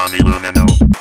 Mommy Luna, no.